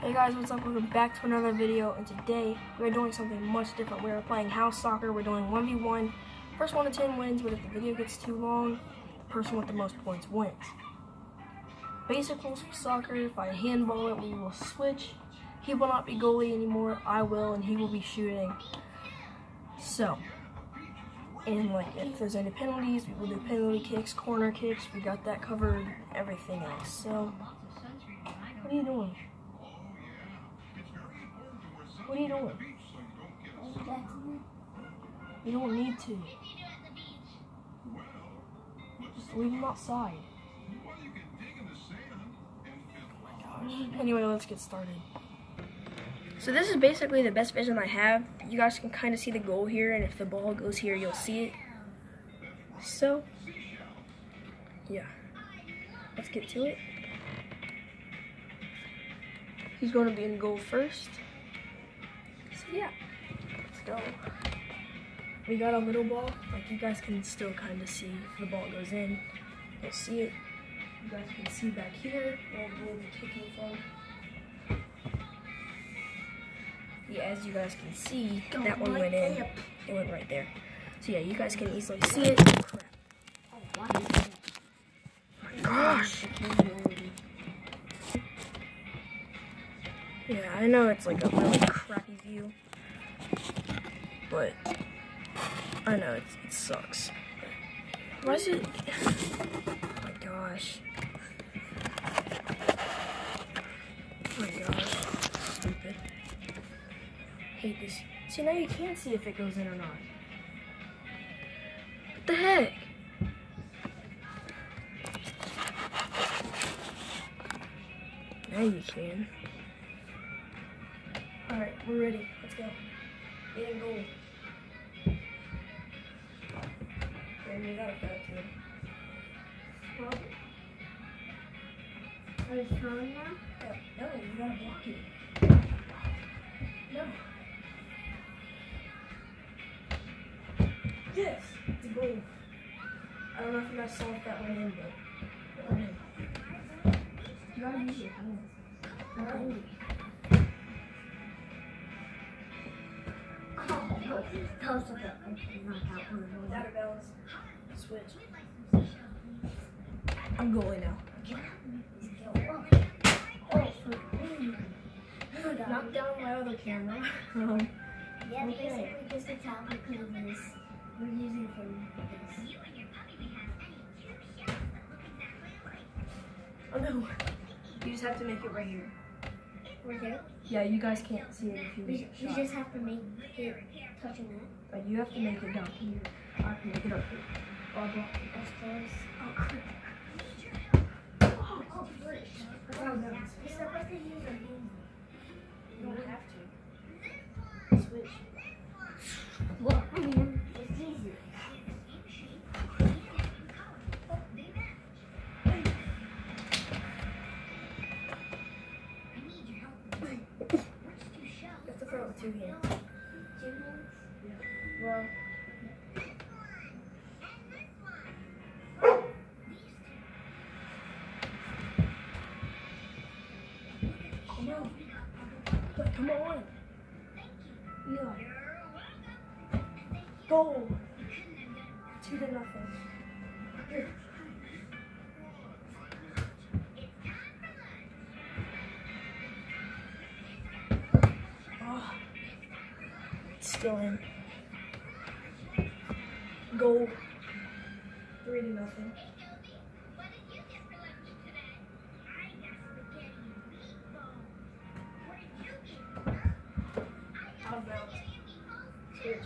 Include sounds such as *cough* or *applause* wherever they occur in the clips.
Hey guys, what's up? Welcome back to another video, and today we're doing something much different. We're playing house soccer. We're doing 1v1. First one to 10 wins, but if the video gets too long, the person with the most points wins. Basic rules for soccer, if I handball it, we will switch. He will not be goalie anymore, I will, and he will be shooting. So, and like if there's any penalties, we will do penalty kicks, corner kicks, we got that covered, everything else. So, what are you doing? What are you doing? You don't need to. Just leave him outside. Anyway, let's get started. So this is basically the best vision I have. You guys can kind of see the goal here, and if the ball goes here, you'll see it. So, yeah. Let's get to it. He's going to be in goal first. Yeah, let's go. We got a little ball, like you guys can still kind of see if the ball goes in. You'll see it. You guys can see back here where we'll be kicking from. Yeah, as you guys can see, that one went in. It went right there. So yeah, you guys can easily see it. Crap. Gosh. Yeah, I know it's like a really crappy view, but I know it, it sucks. Why is it? Oh *sighs* my gosh. Oh my gosh. Stupid. Hate this. See, now you can't see if it goes in or not. What the heck? Now you can. Alright, we're ready. Let's go. Get in goal. Are you throwing now? Yeah, no, you gotta block it. No. Yes, it's a goal. I don't know if you guys saw if that went in, but in. You gotta use your hands. Oh, that was like a, I did not have one of those. Out of balance. Switch. I'm goalie now. Knock down my other camera. Um, Yeah, Okay. basically just a tablet because of this. We're using it for this. oh no. You just have to make it right here. Right there. Yeah, you guys can't see it if you We, use we just have to make it touching that. Like, you have to make it down here. I can make it up here. Oh, I blocked it. That's close. Oh, crap. Oh, oh, frick. Oh, no. You're supposed to use your hands. You don't have to. Switch. Well, I mean, it's easy. Okay they match i need you have to throw with two hands. Two hands. Well, In. Goal. Three to nothing. Out of bounds. Switch.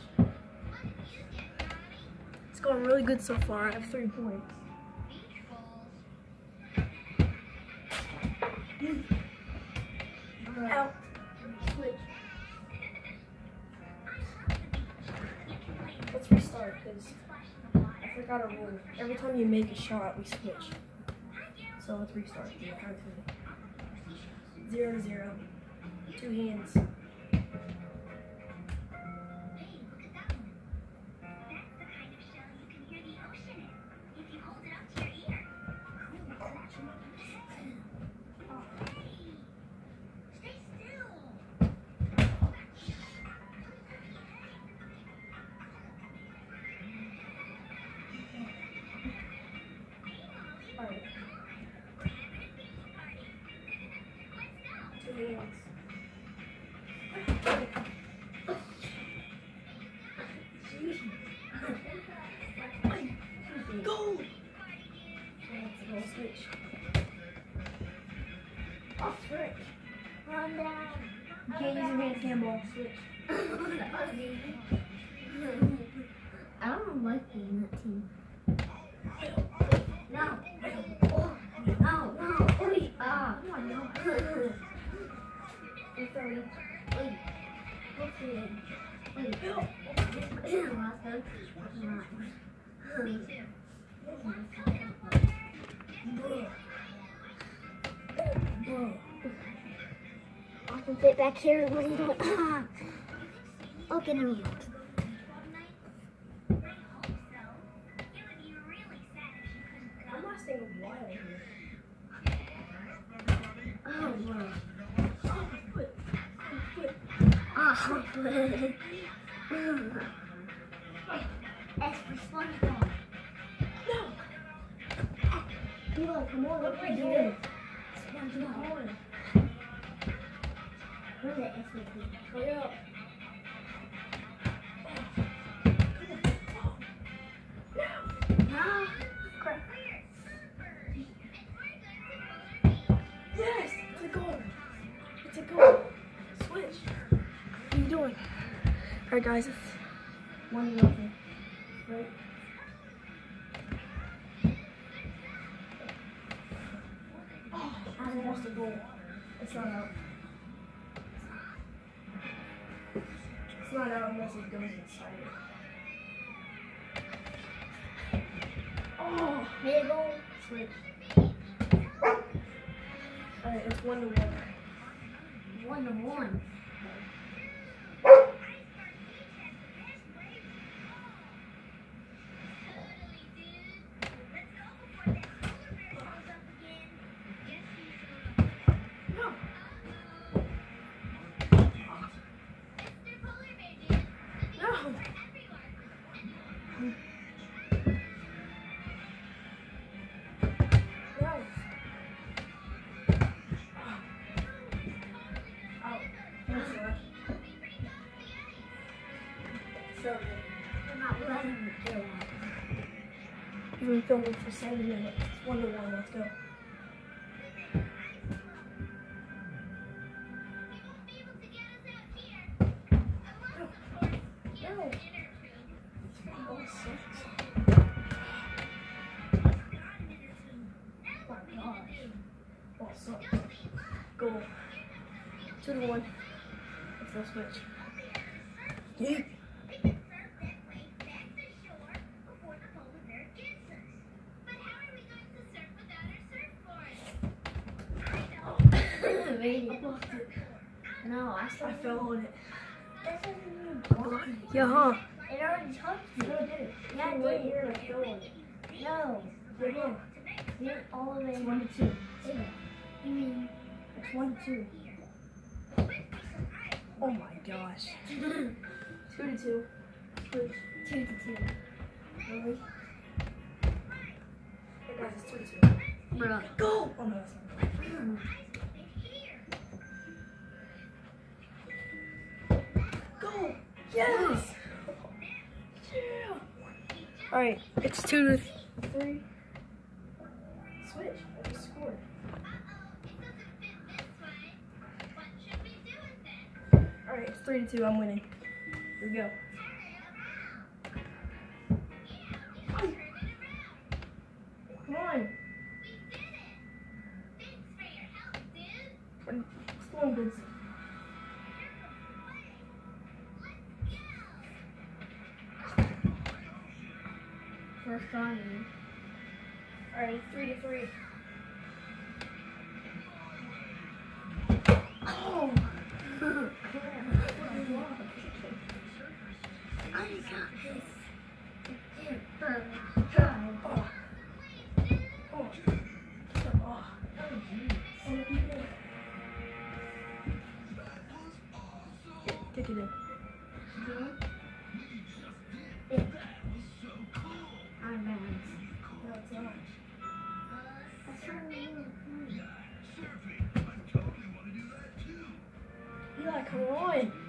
It's going really good so far. I have three points. Out. Because I forgot a rule. Every time you make a shot, we switch. So let's restart. Zero zero. Two hands. Can't use your hands handball. Switch. I don't like being that team. No. Oh, no, no. Oi. Ah. No. It's already. Oi. What's it? Oi. Go. Last one. I can fit back here. What are you doing? okay, never mind. I'm not staying wild here. Oh, wow. Oh, foot. Foot. Oh, That's for SpongeBob. No. Eli, come on. What are you doing? Come doing? All right, guys. It's one to It's not out unless it goes inside it. Oh, go. switch. Alright, it's one to one. One to one. Been filming for seven minutes. It's one to one. Let's go. Oh, no. Oh. Goal. Two to one. Let's go switch. Really? No, I I fell on it. That doesn't even block me. Yeah, huh? It already touched you. No, it didn't. Yeah, it did. here and I fell on it. No. Right here. You went all the way. It's one to two. You mean It's one to two. Oh my gosh. two *laughs* Two to two. Switch. to two? Really? Hey guys, it's two to two. Bro. Go! Oh no, that's not. *laughs* Go! Yes! Yeah! Alright, it's two to three. Switch. I just scored. Alright, it's three to two. I'm winning. Here we go. Come on.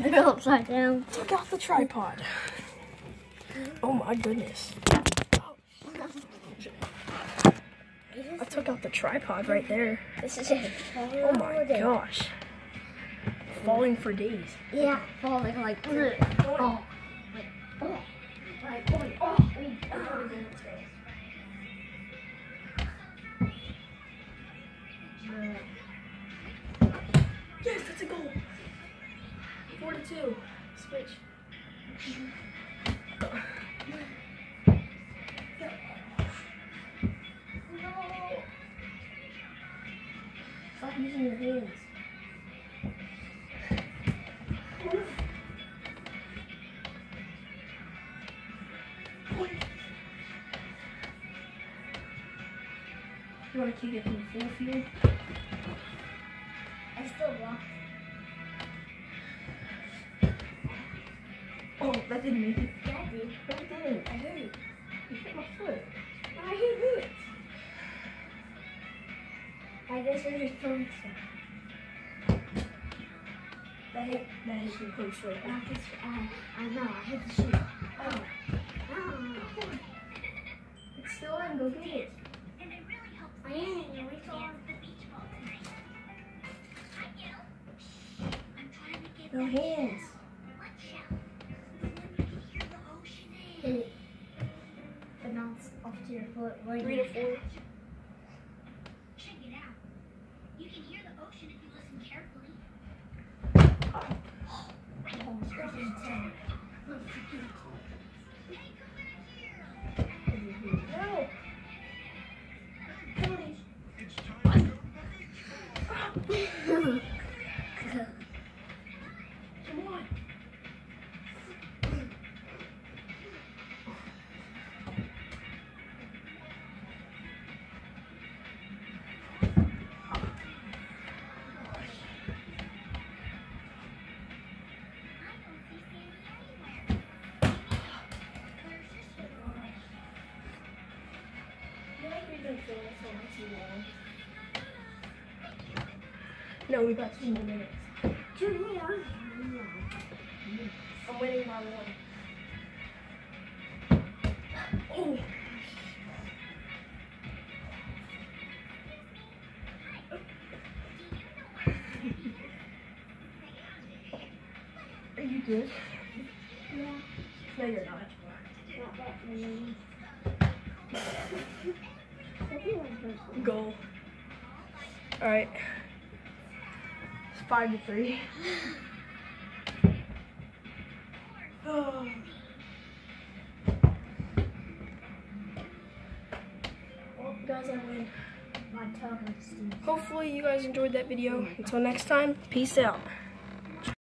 They're upside down. Take out the tripod. Oh my goodness. I took out the tripod right there. This is it. Oh my gosh. Falling for days. Yeah, falling like. Oh. Two. Switch. No. Stop using your hands. You want to kick it from the field? That didn't make it. Yeah, I did. No, it didn't. I hit it. You hit my foot. I hit it. I guess we're just throwing stuff. That hit, that hit your post right I guess, I, I know, I hit the shoe. Oh. Oh. It's still in. Go get it. I am. We saw No hands. Off to your foot. Right Three to four. Check it out. You can hear the ocean if you listen carefully. Oh, this is terrible. No. Penalties. No, we got two more minutes. Two more? I'm waiting my one. Oh. Are you good? Yeah. No, you're not. Not that many. *laughs* Goal. All right. It's five to three. Oh. *sighs* Well, guys, I win. My. Hopefully, you guys enjoyed that video. Until next time, peace out.